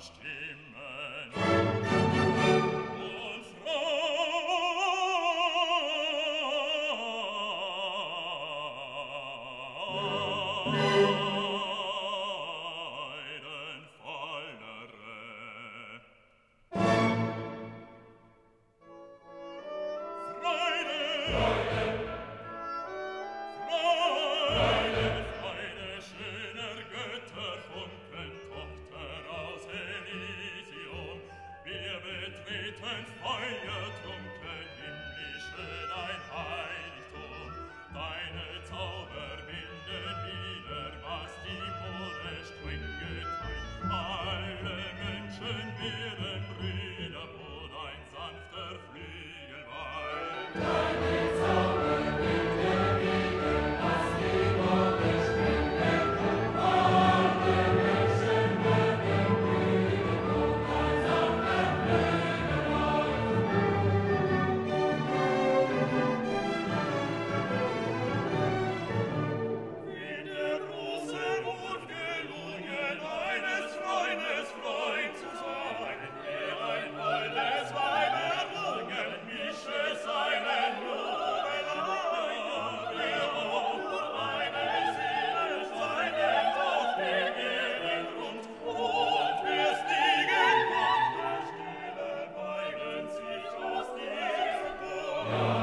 stehen. Amen.